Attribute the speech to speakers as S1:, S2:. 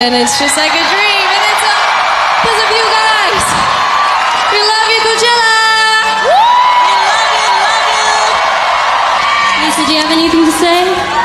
S1: And it's just like a dream, and it's all because of you guys. We love you, Coachella. We love it, love it.
S2: Lisa, do you have anything to say?